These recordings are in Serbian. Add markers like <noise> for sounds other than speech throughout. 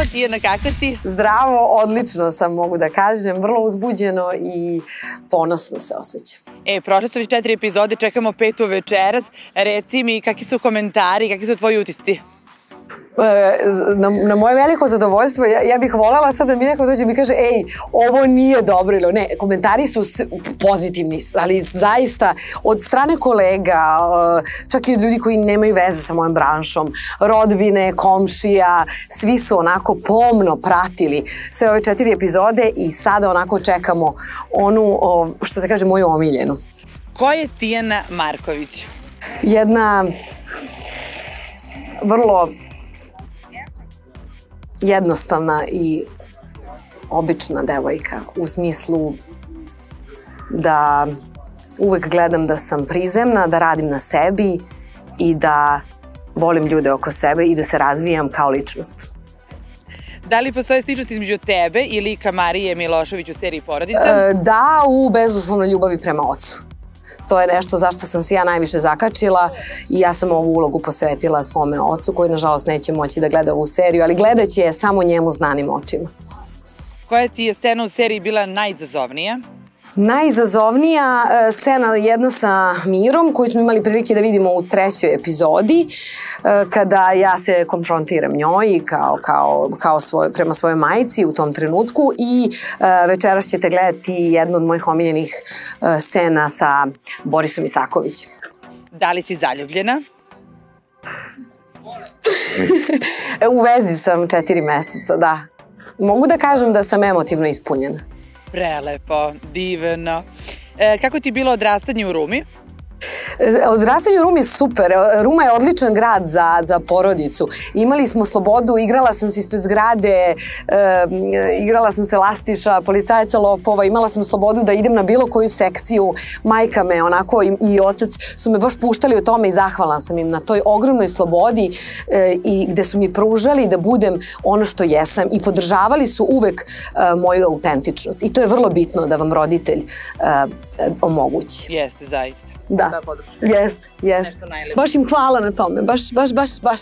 Zdravo Tijana, kakva si? Zdravo, odlično sam, mogu da kažem, vrlo uzbuđeno i ponosno se osjećam. E, prošle su već četiri epizode, čekamo petu večeras. Reci mi kakvi su komentari, kakvi su tvoji utisci? E, na, na moje veliko zadovoljstvo, ja, ja bih voljela sad da mi neko dođe i mi kaže, ej, ovo nije dobro ili ne, komentari su pozitivni, ali zaista od strane kolega, čak i od ljudi koji nemaju veze sa mojom branšom, rodbine, komšija, svi su onako pomno pratili sve ove četiri epizode i sada onako čekamo onu, što se kaže, moju omiljenu. Ko je Tijana Marković? Jedna vrlo jednostavna i obična devojka u smislu da uvek gledam da sam prizemna, da radim na sebi i da volim ljude oko sebe i da se razvijam kao ličnost. Da li postoje sličnost između tebe i lika Marije Milošević u seriji Porodica? E, da, u bezuslovnoj ljubavi prema ocu to je nešto zašto sam se ja najviše zakačila i ja sam ovu ulogu posvetila svome ocu koji nažalost neće moći da gleda ovu seriju, ali gledaće je samo njemu znanim očima. Koja ti je scena u seriji bila najizazovnija? Najizazovnija e, scena jedna sa Mirom koju smo imali prilike da vidimo u trećoj epizodi e, kada ja se konfrontiram njoj kao, kao, kao svoj, prema svojoj majici u tom trenutku i e, večeras ćete gledati jednu od mojih omiljenih scena sa Borisom Isakovićem. Da li si zaljubljena? <laughs> u vezi sam četiri meseca, da. Mogu da kažem da sam emotivno ispunjena. Prelepo, divno. E, kako ti je bilo odrastanje u Rumi? Odrastanje u Rumi je super. Ruma je odličan grad za, za porodicu. Imali smo slobodu, igrala sam se ispred zgrade, e, igrala sam se lastiša, policajaca lopova, imala sam slobodu da idem na bilo koju sekciju. Majka me onako i, i otac su me baš puštali o tome i zahvalna sam im na toj ogromnoj slobodi e, i gde su mi pružali da budem ono što jesam i podržavali su uvek e, moju autentičnost. I to je vrlo bitno da vam roditelj e, omogući. Jeste, zaista. Da, da Jeste, jeste. Baš im hvala na tome, baš, baš, baš, baš.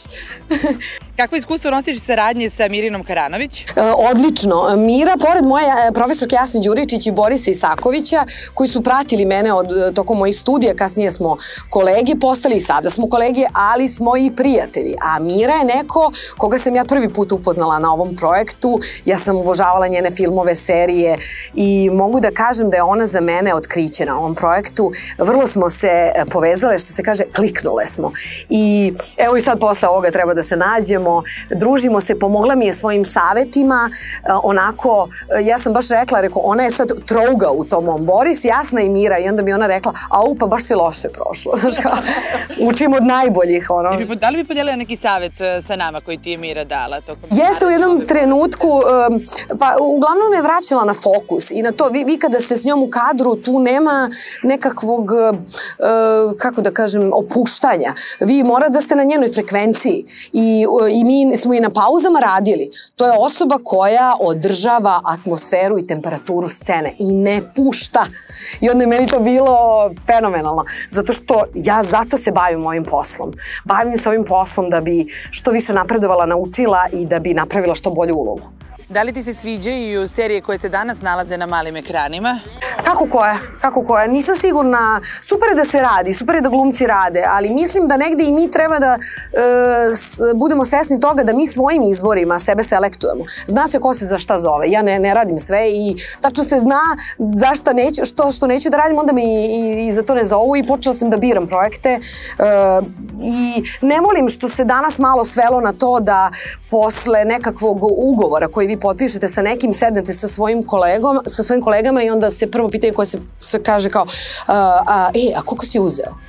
<laughs> Kako iskustvo nosiš saradnje sa Mirinom Karanović? E, odlično. Mira, pored moje e, profesorke Jasne Đuričić i Borisa Isakovića, koji su pratili mene od e, tokom mojih studija, kasnije smo kolege, postali i sada smo kolege, ali smo i prijatelji. A Mira je neko koga sam ja prvi put upoznala na ovom projektu. Ja sam obožavala njene filmove, serije i mogu da kažem da je ona za mene otkriće na ovom projektu. Vrlo smo se e, povezale, što se kaže, kliknule smo. I evo i sad posle ovoga treba da se nađemo, družimo se, pomogla mi je svojim savetima, e, onako, e, ja sam baš rekla, rekao, ona je sad trouga u tom mom Boris, Jasna i Mira, i onda mi ona rekla, a pa baš si loše prošlo, <laughs> znaš kao, učim od najboljih, ono. Bi, da li bi podelila neki savet sa nama koji ti je Mira dala? Tokom Jeste u jednom trenutku, pa uglavnom me vraćala na fokus i na to, vi, vi kada ste s njom u kadru, tu nema nekakvog kako da kažem, opuštanja. Vi mora da ste na njenoj frekvenciji i, i mi smo i na pauzama radili. To je osoba koja održava atmosferu i temperaturu scene i ne pušta. I onda je meni to bilo fenomenalno. Zato što ja zato se bavim ovim poslom. Bavim se ovim poslom da bi što više napredovala, naučila i da bi napravila što bolju ulogu. Da li ti se sviđaju serije koje se danas nalaze na malim ekranima? Kako koje? Kako koje? Nisam sigurna. Super je da se radi, super je da glumci rade, ali mislim da negde i mi treba da e, s, budemo svesni toga da mi svojim izborima sebe selektujemo. Zna se ko se za šta zove. Ja ne, ne radim sve i tačno se zna zašta neću, što, što neću da radim, onda me i, i, i za to ne zovu i počela sam da biram projekte. E, I ne volim što se danas malo svelo na to da posle nekakvog ugovora koji vi potpišete sa nekim, sednete sa svojim kolegom, sa svojim kolegama i onda se prvo pitanje koje se, se kaže kao, a, a, e, a koliko si uzeo?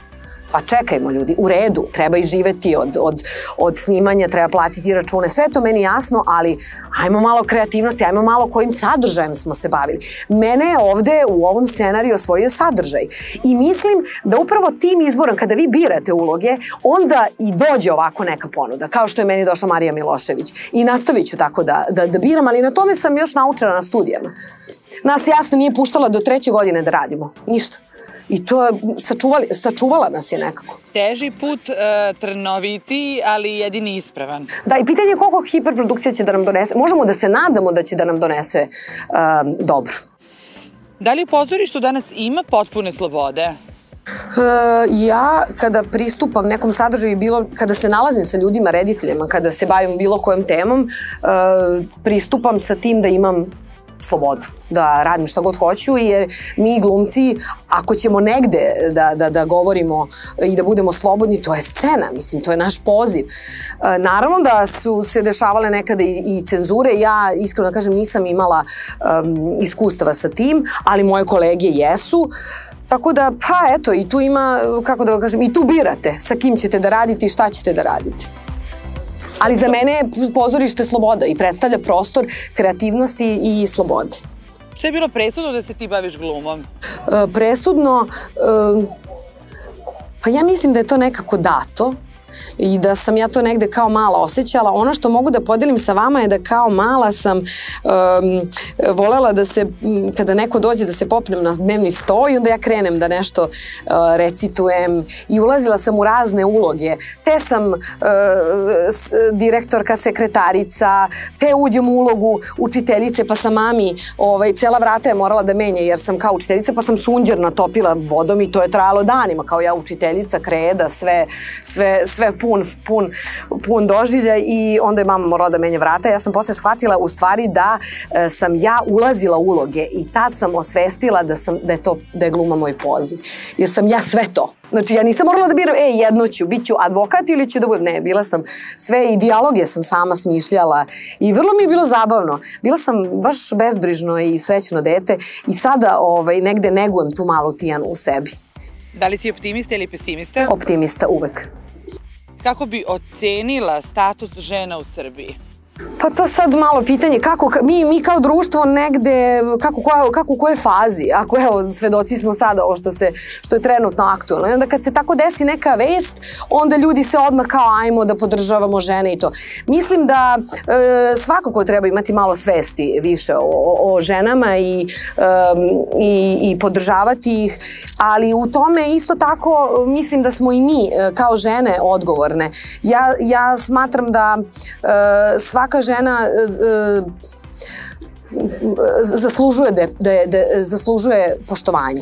Pa čekajmo ljudi, u redu, treba i živeti od, od, od snimanja, treba platiti račune, sve to meni jasno, ali ajmo malo kreativnosti, ajmo malo kojim sadržajem smo se bavili. Mene je ovde u ovom scenariju osvojio sadržaj i mislim da upravo tim izborom, kada vi birate uloge, onda i dođe ovako neka ponuda, kao što je meni došla Marija Milošević. I nastavit ću tako da, da, da biram, ali na tome sam još naučena na studijama. Nas jasno nije puštala do treće godine da radimo. Ništa I to je, sačuvali, sačuvala nas je nekako. Teži put, uh, trnoviti, ali jedini ispravan. Da, i pitanje je koliko hiperprodukcija će da nam donese. Možemo da se nadamo da će da nam donese uh, dobro. Da li u pozorištu danas ima potpune slobode? Uh, ja kada pristupam nekom sadržaju bilo kada se nalazim sa ljudima rediteljima kada se bavim bilo kojom temom uh, pristupam sa tim da imam slobodu, da radim šta god hoću, jer mi glumci, ako ćemo negde da, da, da govorimo i da budemo slobodni, to je scena, mislim, to je naš poziv. E, naravno da su se dešavale nekada i, i cenzure, ja iskreno da kažem nisam imala um, iskustava sa tim, ali moje kolege jesu. Tako da, pa eto, i tu ima, kako da kažem, i tu birate sa kim ćete da radite i šta ćete da radite. Ali za mene je pozorište sloboda i predstavlja prostor kreativnosti i slobode. Šta je bilo presudno da se ti baviš glumom? E, presudno, e, pa ja mislim da je to nekako dato i da sam ja to negde kao mala osjećala. Ono što mogu da podelim sa vama je da kao mala sam um, volela da se, kada neko dođe da se popnem na dnevni sto i onda ja krenem da nešto uh, recitujem i ulazila sam u razne uloge. Te sam uh, direktorka, sekretarica, te uđem u ulogu učiteljice pa sam mami, ovaj, cela vrata je morala da menje jer sam kao učiteljica pa sam sunđer natopila vodom i to je trajalo danima kao ja učiteljica, kreda, sve, sve, sve sve pun, pun, pun doživlja i onda je mama morala da menje vrata. Ja sam posle shvatila u stvari da e, sam ja ulazila uloge i tad sam osvestila da, sam, da, je to, da je gluma moj poziv. Jer sam ja sve to. Znači, ja nisam morala da biram, e, jedno ću, bit ću advokat ili ću da budem, ne, bila sam sve i dijaloge sam sama smišljala i vrlo mi je bilo zabavno. Bila sam baš bezbrižno i srećno dete i sada ovaj, negde negujem tu malu Tijanu u sebi. Da li si optimista ili pesimista? Optimista, uvek kako bi ocenila status žena u Srbiji? Pa to sad malo pitanje, kako, mi, mi kao društvo negde, kako, koja, kako u kojoj fazi, ako evo, svedoci smo sada o što, se, što je trenutno aktualno. I onda kad se tako desi neka vest, onda ljudi se odmah kao ajmo da podržavamo žene i to. Mislim da e, svakako treba imati malo svesti više o, o, o ženama i, e, i, i podržavati ih, ali u tome isto tako mislim da smo i mi e, kao žene odgovorne. Ja, ja smatram da e, svaka svaka žena e, e, zaslužuje da, da, da zaslužuje poštovanje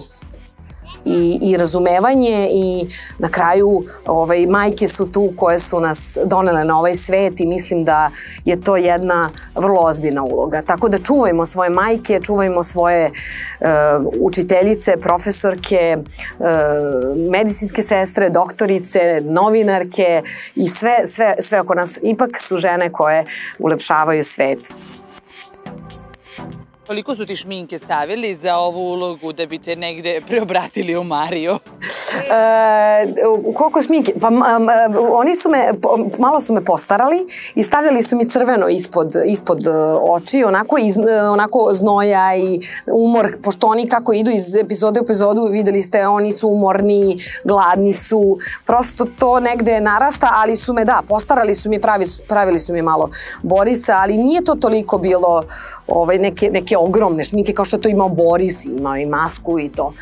i, i razumevanje i na kraju ovaj, majke su tu koje su nas donele na ovaj svet i mislim da je to jedna vrlo ozbiljna uloga. Tako da čuvajmo svoje majke, čuvajmo svoje uh, učiteljice, profesorke, uh, medicinske sestre, doktorice, novinarke i sve, sve, sve oko nas. Ipak su žene koje ulepšavaju svet. Koliko su ti šminke stavili za ovu ulogu da bi te negde preobratili u Mariju? E, koliko šminke? Pa um, oni su me, malo su me postarali i stavljali su mi crveno ispod, ispod e, oči, onako, iz, e, onako znoja i umor, pošto oni kako idu iz epizode u epizodu, videli ste, oni su umorni, gladni su, prosto to negde narasta, ali su me, da, postarali su mi, pravi, pravili su mi malo borica, ali nije to toliko bilo ovaj, neke, neke ogromne šminke kao što to imao Boris, imao i masku i to.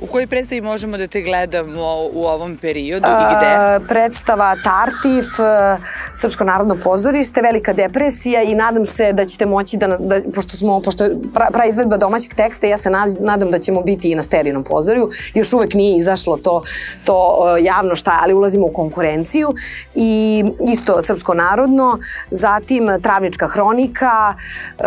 U kojoj predstavi možemo da te gledamo u ovom periodu i gde? predstava Tartif, e, Srpsko narodno pozorište, Velika depresija i nadam se da ćete moći da, da pošto smo, pošto je pra, pra izvedba domaćeg teksta, ja se nadam da ćemo biti i na sterinom pozoriju. Još uvek nije izašlo to, to e, javno šta, ali ulazimo u konkurenciju i isto Srpsko narodno, zatim Travnička hronika, e,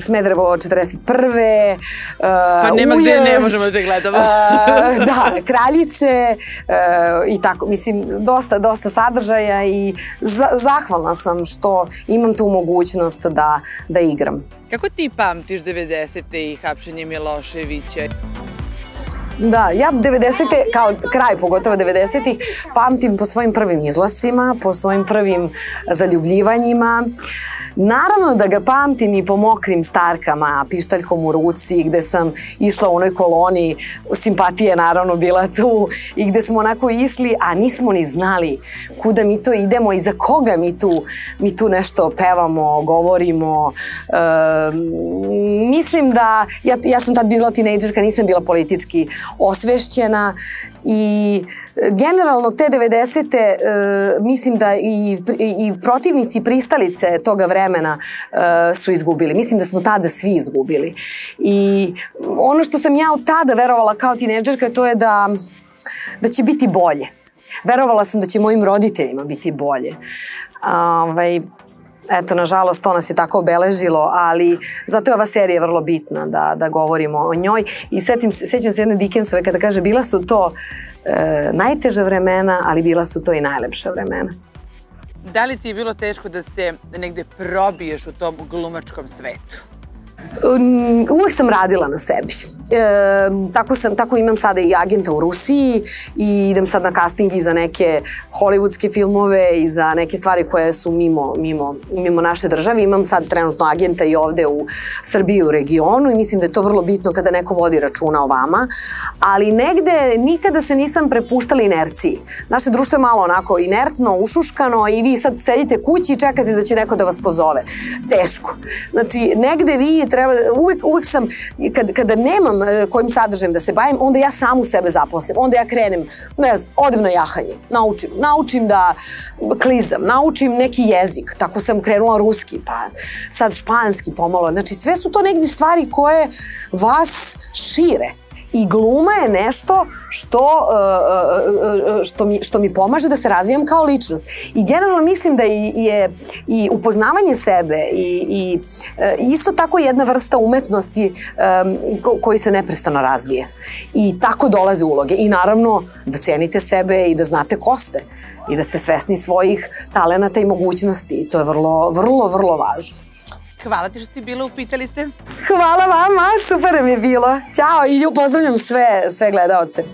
Smedrevo 41. Pa nema Uješ, gde ne možemo da te gledamo. <laughs> da, kraljice uh, i tako, mislim, dosta, dosta sadržaja i za, zahvalna sam što imam tu mogućnost da, da igram. Kako ti pamtiš 90. i hapšenje Miloševića? Da, ja 90. kao kraj pogotovo 90. pamtim po svojim prvim izlascima, po svojim prvim zaljubljivanjima. Uh, Naravno da ga pamtim i po mokrim starkama, pištaljkom u ruci, gde sam išla u onoj koloni, simpatija je naravno bila tu i gde smo onako išli, a nismo ni znali kuda mi to idemo i za koga mi tu, mi tu nešto pevamo, govorimo. E, mislim da, ja, ja sam tad bila tinejdžerka, nisam bila politički osvešćena i generalno te 90. E, mislim da i, i protivnici pristalice toga vremena e, su izgubili. Mislim da smo tada svi izgubili. I ono što sam ja od tada verovala kao tinejdžerka to je da, da će biti bolje. Verovala sam da će mojim roditeljima biti bolje. Ovaj, eto, nažalost, to nas je tako obeležilo, ali zato je ova serija vrlo bitna da, da govorimo o njoj. I setim, sećam se jedne Dickensove kada kaže, bila su to e, najteža vremena, ali bila su to i najlepša vremena. Da li ti je bilo teško da se negde probiješ u tom glumačkom svetu? Uvek sam radila na sebi. E, tako, sam, tako imam sada i agenta u Rusiji i idem sad na castingi za neke hollywoodske filmove i za neke stvari koje su mimo, mimo, mimo naše države. Imam sad trenutno agenta i ovde u Srbiji u regionu i mislim da je to vrlo bitno kada neko vodi računa o vama, ali negde nikada se nisam prepuštala inerciji. Naše društvo je malo onako inertno, ušuškano i vi sad sedite kući i čekate da će neko da vas pozove. Teško. Znači, negde vi treba, uvek, uvek sam, kad, kada nemam e, kojim sadržajem da se bavim, onda ja samu sebe zaposlim. Onda ja krenem, ne znam, odem na jahanje, naučim. Naučim da klizam, naučim neki jezik. Tako sam krenula ruski, pa sad španski pomalo. Znači, sve su to negdje stvari koje vas šire. I gluma je nešto što, uh, uh, uh, što, mi, što mi pomaže da se razvijam kao ličnost. I generalno mislim da je i upoznavanje sebe i, i isto tako jedna vrsta umetnosti um, koji se neprestano razvije. I tako dolaze uloge. I naravno da cenite sebe i da znate ko ste i da ste svesni svojih talenata i mogućnosti. To je vrlo, vrlo, vrlo važno. Hvala ti što si bila, upitali ste. Hvala vama, super mi je bilo. Ćao i pozdravljam sve, sve gledalce.